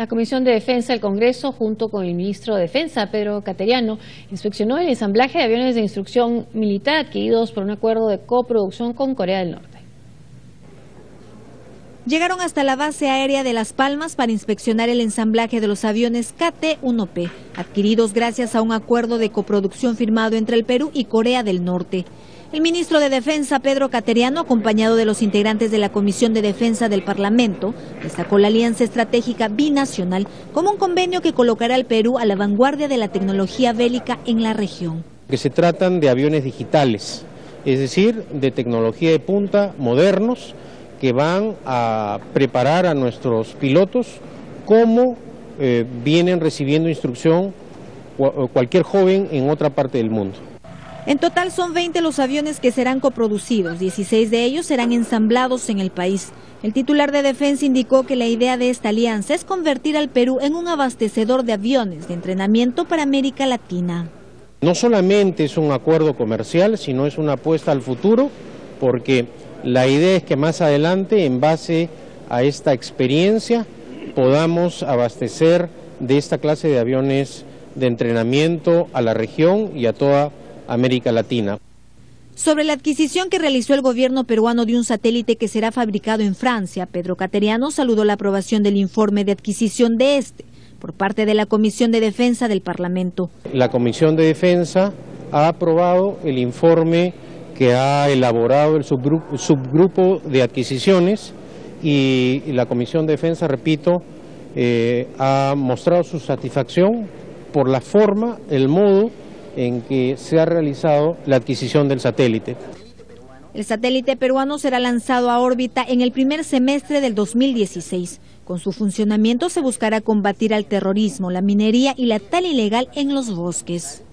La Comisión de Defensa del Congreso, junto con el ministro de Defensa, Pedro Cateriano, inspeccionó el ensamblaje de aviones de instrucción militar adquiridos por un acuerdo de coproducción con Corea del Norte. Llegaron hasta la base aérea de Las Palmas para inspeccionar el ensamblaje de los aviones KT-1P, adquiridos gracias a un acuerdo de coproducción firmado entre el Perú y Corea del Norte. El ministro de Defensa, Pedro Cateriano, acompañado de los integrantes de la Comisión de Defensa del Parlamento, destacó la alianza estratégica binacional como un convenio que colocará al Perú a la vanguardia de la tecnología bélica en la región. Que se tratan de aviones digitales, es decir, de tecnología de punta, modernos, que van a preparar a nuestros pilotos como eh, vienen recibiendo instrucción cualquier joven en otra parte del mundo. En total son 20 los aviones que serán coproducidos, 16 de ellos serán ensamblados en el país. El titular de Defensa indicó que la idea de esta alianza es convertir al Perú en un abastecedor de aviones de entrenamiento para América Latina. No solamente es un acuerdo comercial, sino es una apuesta al futuro, porque la idea es que más adelante, en base a esta experiencia, podamos abastecer de esta clase de aviones de entrenamiento a la región y a toda América Latina. Sobre la adquisición que realizó el gobierno peruano de un satélite que será fabricado en Francia, Pedro Cateriano saludó la aprobación del informe de adquisición de este por parte de la Comisión de Defensa del Parlamento. La Comisión de Defensa ha aprobado el informe que ha elaborado el subgrupo, de adquisiciones y, la Comisión de Defensa, repito, eh, ha mostrado su satisfacción por la forma, el modo en que se ha realizado la adquisición del satélite. El satélite peruano será lanzado a órbita en el primer semestre del 2016. Con su funcionamiento se buscará combatir al terrorismo, la minería y la tal ilegal en los bosques.